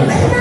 Amen.